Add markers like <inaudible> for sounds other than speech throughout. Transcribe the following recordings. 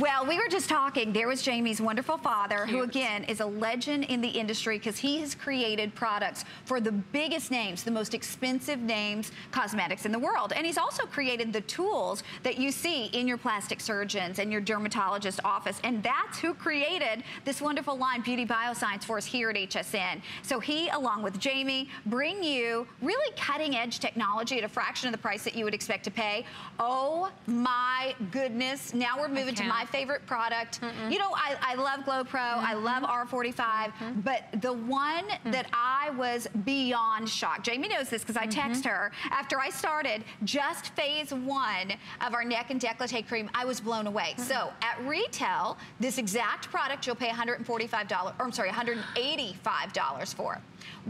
Well, we were just talking. There was Jamie's wonderful father, Cute. who again is a legend in the industry because he has created products for the biggest names, the most expensive names, cosmetics in the world. And he's also created the tools that you see in your plastic surgeons and your dermatologist office. And that's who created this wonderful line, Beauty Bioscience, for us here at HSN. So he, along with Jamie, bring you really cutting edge technology at a fraction of the price that you would expect to pay. Oh my goodness. Now we're moving to my favorite product. Mm -mm. You know, I, I love GloPRO. Mm. I love mm-hmm. R45. -hmm. But the one mm. that I was beyond shocked, Jamie knows this because I text her, after I started just phase one of our neck and decollete cream, I was blown away. Mm-hmm. So at retail, this exact product you'll pay $145, or I'm sorry, $185 for.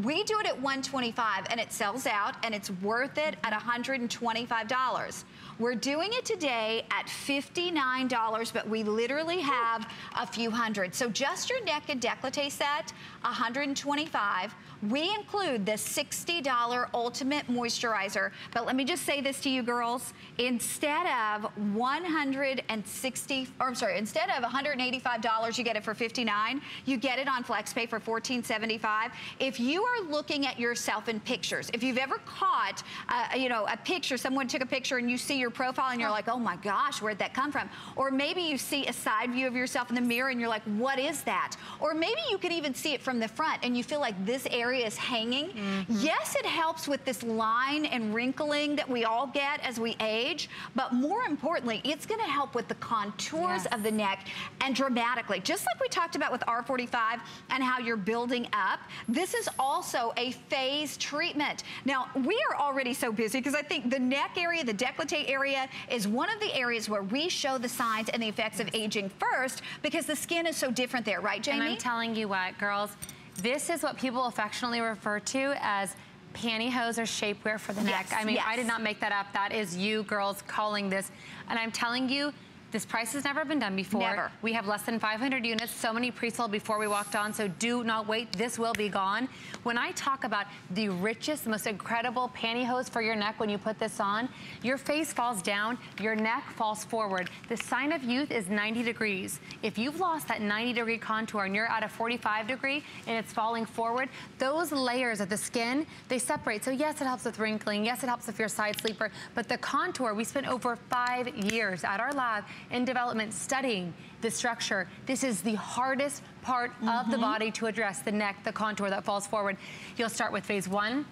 We do it at 125 and it sells out and it's worth it at $125. We're doing it today at $59, but we literally have a few hundred. So just your neck and decollete set, 125. We include the $60 Ultimate Moisturizer. But let me just say this to you girls. Instead of 160, or I'm sorry, instead of $185, you get it for 59. You get it on FlexPay for $14.75. If you are looking at yourself in pictures, if you've ever caught, uh, you know, a picture, someone took a picture and you see your profile and you're like, oh my gosh, where'd that come from? Or maybe you see a side view of yourself in the mirror and you're like, what is that? Or maybe you could even see it from the front and you feel like this area area is hanging. Mm -hmm. Yes, it helps with this line and wrinkling that we all get as we age, but more importantly, it's gonna help with the contours yes. of the neck and dramatically, just like we talked about with R45 and how you're building up, this is also a phase treatment. Now, we are already so busy because I think the neck area, the décolleté area is one of the areas where we show the signs and the effects of aging first because the skin is so different there, right, Jamie? And I'm telling you what, girls, this is what people affectionately refer to as pantyhose or shapewear for the yes, neck. I mean, yes. I did not make that up. That is you girls calling this. And I'm telling you, this price has never been done before. Never. We have less than 500 units, so many pre-sold before we walked on, so do not wait. This will be gone. When I talk about the richest, most incredible pantyhose for your neck when you put this on, your face falls down, your neck falls forward. The sign of youth is 90 degrees. If you've lost that 90 degree contour and you're at a 45 degree and it's falling forward, those layers of the skin, they separate. So yes, it helps with wrinkling. Yes, it helps if you're a side sleeper. But the contour, we spent over five years at our lab in development studying the structure. This is the hardest part mm -hmm. of the mm-hmm. body to address, the neck, the contour that falls forward. You'll start with phase one,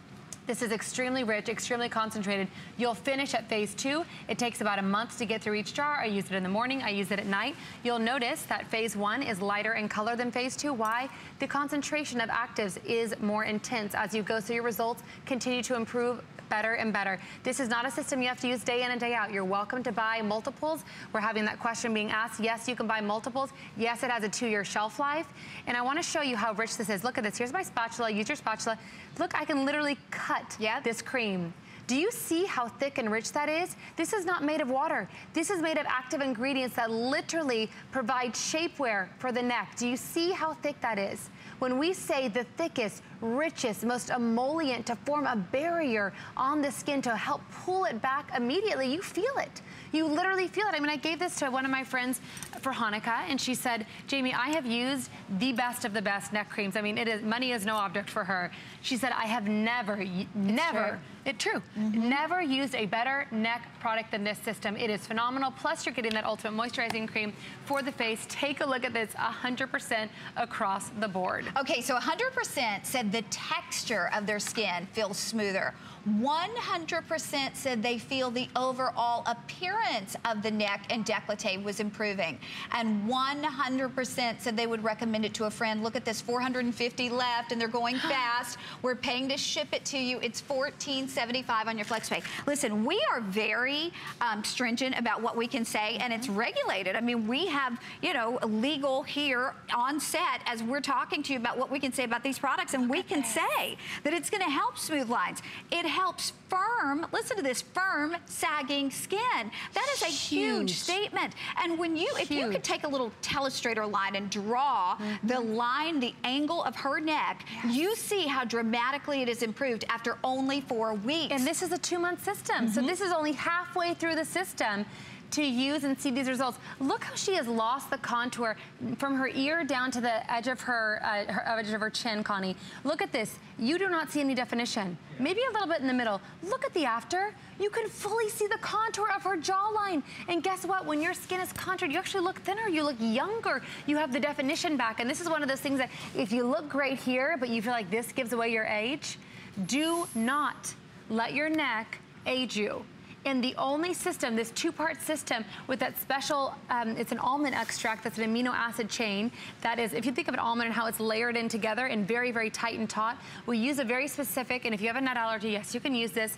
this is extremely rich, extremely concentrated. You'll finish at phase two. It takes about a month to get through each jar. I use it in the morning, I use it at night. You'll notice that phase one is lighter in color than phase two. Why? The concentration of actives is more intense. As you go through your results, continue to improve better and better. This is not a system you have to use day in and day out. You're welcome to buy multiples. We're having that question being asked. Yes, you can buy multiples. Yes, it has a two-year shelf life. And I wanna show you how rich this is. Look at this. Here's my spatula. Use your spatula. Look, I can literally cut yep. this cream. Do you see how thick and rich that is? This is not made of water. This is made of active ingredients that literally provide shapewear for the neck. Do you see how thick that is? When we say the thickest, richest, most emollient to form a barrier on the skin to help pull it back immediately, you feel it. You literally feel it. I mean, I gave this to one of my friends for Hanukkah, and she said, Jamie, I have used the best of the best neck creams. I mean, it is money is no object for her. She said, I have never, it's never, true. it true, mm -hmm. never used a better neck product than this system. It is phenomenal. Plus, you're getting that ultimate moisturizing cream for the face. Take a look at this, 100% across the board. Okay, so 100% said the texture of their skin feels smoother. 100% said they feel the overall appearance of the neck and décolleté was improving. And 100% said they would recommend it to a friend. Look at this, 450 left and they're going <gasps> fast. We're paying to ship it to you. It's $14.75 on your FlexPay. Listen, we are very um, stringent about what we can say and it's regulated. I mean, we have, you know, legal here on set as we're talking to you about what we can say about these products and we can say that it's gonna help smooth lines. It helps firm, listen to this, firm, sagging skin. That is a huge, huge statement. And when you, if you could take a little telestrator line and draw mm -hmm. the line, the angle of her neck, yes. you see how dramatically it is improved after only four weeks. And this is a two-month system. Mm -hmm. So mm-hmm. this is only halfway through the system to use and see these results. Look how she has lost the contour from her ear down to the edge of her, uh, her edge of her chin, Connie. Look at this. You do not see any definition. Maybe a little bit in the middle. Look at the after. You can fully see the contour of her jawline. And guess what? When your skin is contoured, you actually look thinner. You look younger. You have the definition back. And this is one of those things that if you look great here, but you feel like this gives away your age, do not let your neck age you. And the only system, this two-part system with that special, um, it's an almond extract that's an amino acid chain that is, if you think of an almond and how it's layered in together and very, very tight and taut, we use a very specific, and if you have a nut allergy, yes, you can use this,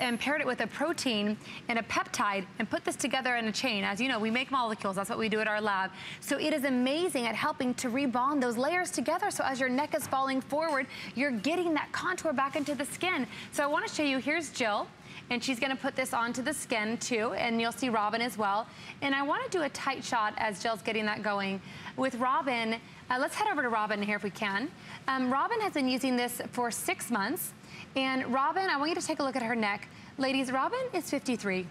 and paired it with a protein and a peptide and put this together in a chain. As you know, we make molecules, that's what we do at our lab. So it is amazing at helping to rebond those layers together. So as your neck is falling forward, you're getting that contour back into the skin. So I wanna show you, here's Jill and she's gonna put this onto the skin too, and you'll see Robin as well. And I wanna do a tight shot as Jill's getting that going. With Robin, uh, let's head over to Robin here if we can. Um, Robin has been using this for six months, and Robin, I want you to take a look at her neck. Ladies, Robin is 53.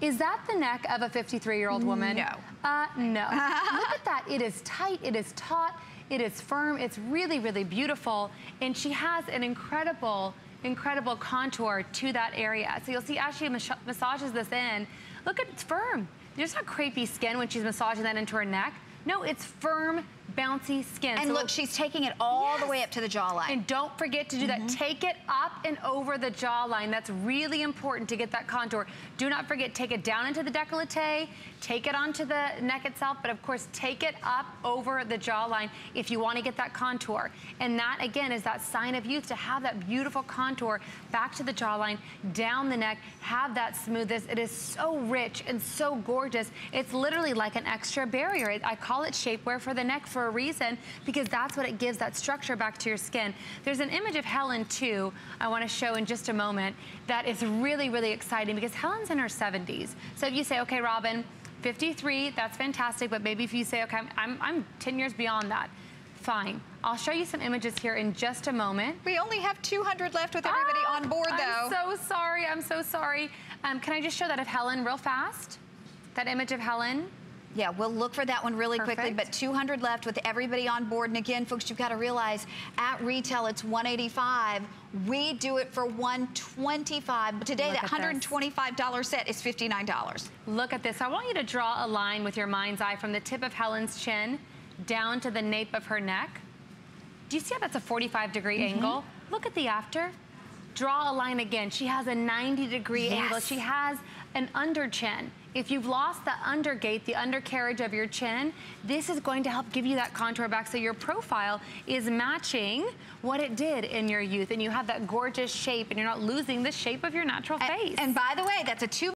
Is that the neck of a 53-year-old woman? No. Uh, no. <laughs> look at that, it is tight, it is taut, it is firm, it's really, really beautiful, and she has an incredible incredible contour to that area. So you'll see as she mas massages this in, look at it's firm. There's not crepey skin when she's massaging that into her neck. No, it's firm, bouncy skin. And so look, she's taking it all yes. the way up to the jawline. And don't forget to do mm -hmm. that. Mm-hmm. Take it up and over the jawline. That's really important to get that contour. Do not forget, take it down into the décolleté, take it onto the neck itself, but of course, take it up over the jawline if you want to get that contour. And that, again, is that sign of youth to have that beautiful contour back to the jawline, down the neck, have that smoothness. It is so rich and so gorgeous. It's literally like an extra barrier. I call it shapewear for the neck for for a reason because that's what it gives that structure back to your skin. There's an image of Helen too I want to show in just a moment that is really, really exciting because Helen's in her 70s. So if you say, okay, Robin, 53, that's fantastic, but maybe if you say, okay, I'm, I'm 10 years beyond that, fine. I'll show you some images here in just a moment. We only have 200 left with everybody ah, on board though. I'm so sorry, I'm so sorry. Um, can I just show that of Helen real fast? That image of Helen? Yeah, we'll look for that one really Perfect. quickly, but 200 left with everybody on board. And again, folks, you've got to realize at retail it's 185. We do it for 125. But today, look that $125 this. set is $59. Look at this. I want you to draw a line with your mind's eye from the tip of Helen's chin down to the nape of her neck. Do you see how that's a 45 degree mm -hmm. angle? Look at the after. Draw a line again. She has a 90 degree yes. angle. She has an under chin. If you've lost the undergate, the undercarriage of your chin, this is going to help give you that contour back so your profile is matching what it did in your youth and you have that gorgeous shape and you're not losing the shape of your natural face. And, and by the way, that's a two